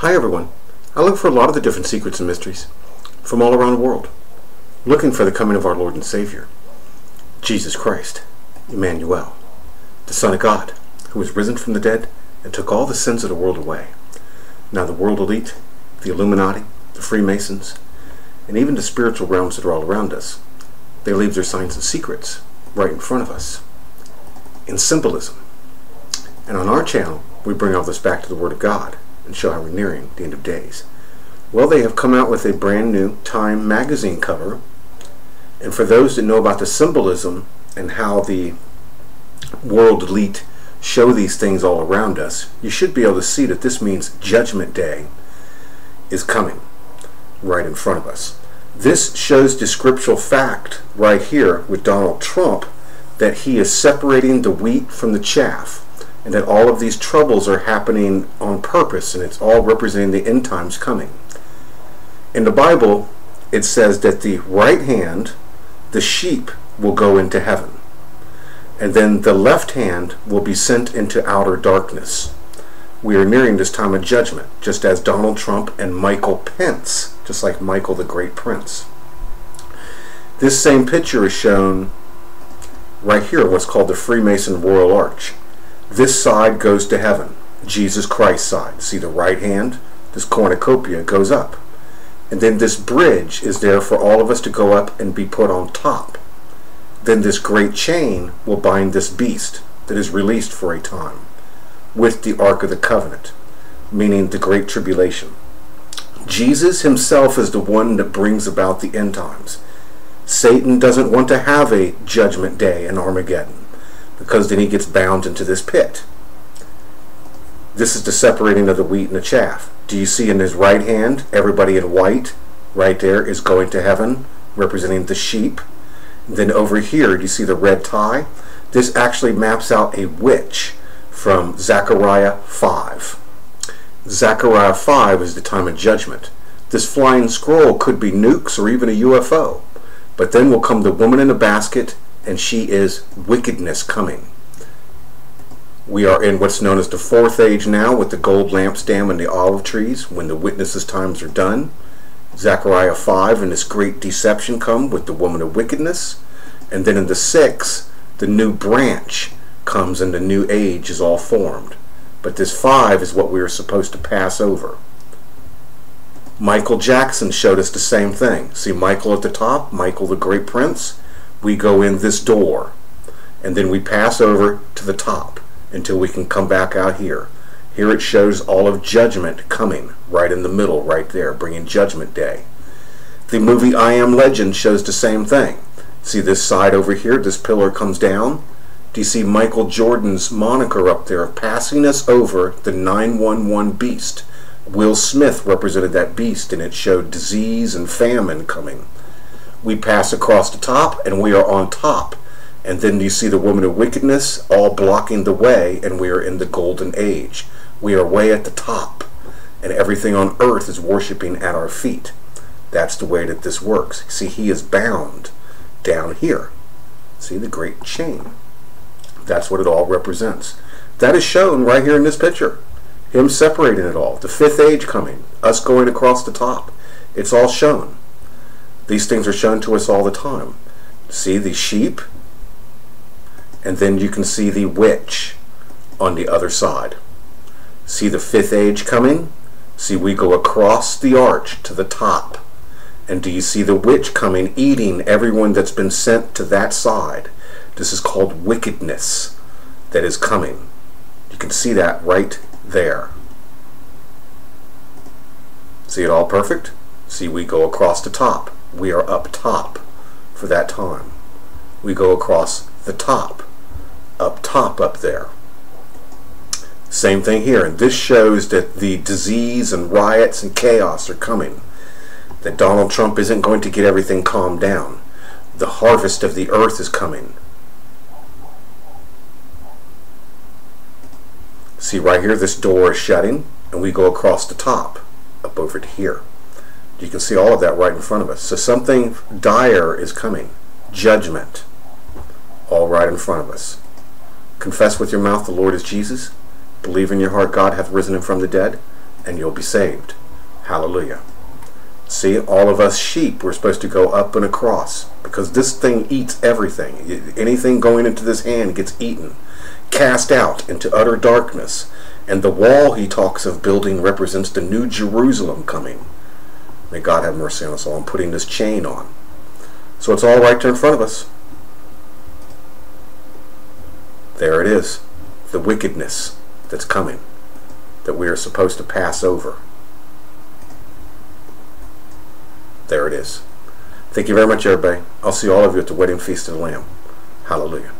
Hi everyone. I look for a lot of the different secrets and mysteries from all around the world, looking for the coming of our Lord and Savior, Jesus Christ, Emmanuel, the Son of God, who was risen from the dead and took all the sins of the world away. Now the world elite, the Illuminati, the Freemasons, and even the spiritual realms that are all around us, they leave their signs and secrets right in front of us in symbolism. And on our channel, we bring all this back to the Word of God and show how we're nearing the end of days. Well, they have come out with a brand new Time magazine cover. And for those that know about the symbolism and how the world elite show these things all around us, you should be able to see that this means Judgment Day is coming right in front of us. This shows the scriptural fact right here with Donald Trump that he is separating the wheat from the chaff and that all of these troubles are happening on purpose and it's all representing the end times coming. In the Bible, it says that the right hand, the sheep, will go into heaven, and then the left hand will be sent into outer darkness. We are nearing this time of judgment, just as Donald Trump and Michael Pence, just like Michael the Great Prince. This same picture is shown right here, what's called the Freemason Royal Arch. This side goes to heaven, Jesus Christ's side. See the right hand? This cornucopia goes up. And then this bridge is there for all of us to go up and be put on top. Then this great chain will bind this beast that is released for a time with the Ark of the Covenant, meaning the Great Tribulation. Jesus himself is the one that brings about the end times. Satan doesn't want to have a judgment day in Armageddon because then he gets bound into this pit. This is the separating of the wheat and the chaff. Do you see in his right hand, everybody in white, right there, is going to heaven, representing the sheep. Then over here, do you see the red tie? This actually maps out a witch from Zechariah 5. Zechariah 5 is the time of judgment. This flying scroll could be nukes or even a UFO. But then will come the woman in a basket and she is wickedness coming. We are in what's known as the fourth age now with the gold lampstand and the olive trees when the witnesses' times are done. Zechariah 5 and this great deception come with the woman of wickedness. And then in the sixth, the new branch comes and the new age is all formed. But this 5 is what we are supposed to pass over. Michael Jackson showed us the same thing. See Michael at the top, Michael the great prince? We go in this door and then we pass over to the top until we can come back out here. Here it shows all of judgment coming right in the middle right there, bringing judgment day. The movie I Am Legend shows the same thing. See this side over here, this pillar comes down. Do you see Michael Jordan's moniker up there passing us over the 911 beast? Will Smith represented that beast and it showed disease and famine coming we pass across the top and we are on top. And then you see the woman of wickedness all blocking the way, and we are in the golden age. We are way at the top, and everything on earth is worshiping at our feet. That's the way that this works. See, he is bound down here. See the great chain. That's what it all represents. That is shown right here in this picture. Him separating it all. The fifth age coming. Us going across the top. It's all shown. These things are shown to us all the time. See the sheep, and then you can see the witch on the other side. See the fifth age coming? See, we go across the arch to the top. And do you see the witch coming, eating everyone that's been sent to that side? This is called wickedness that is coming. You can see that right there. See it all perfect? See, we go across the top we are up top for that time. We go across the top, up top up there. Same thing here, and this shows that the disease and riots and chaos are coming. That Donald Trump isn't going to get everything calmed down. The harvest of the earth is coming. See right here, this door is shutting, and we go across the top, up over to here. You can see all of that right in front of us. So something dire is coming. Judgment. All right in front of us. Confess with your mouth the Lord is Jesus. Believe in your heart God hath risen him from the dead. and you'll be saved. Hallelujah. See, all of us sheep, we're supposed to go up and across because this thing eats everything. Anything going into this hand gets eaten, cast out into utter darkness. And the wall he talks of building represents the new Jerusalem coming. May God have mercy on us all. I'm putting this chain on. So it's all right there in front of us. There it is. The wickedness that's coming that we are supposed to pass over. There it is. Thank you very much, everybody. I'll see all of you at the wedding feast of the Lamb. Hallelujah.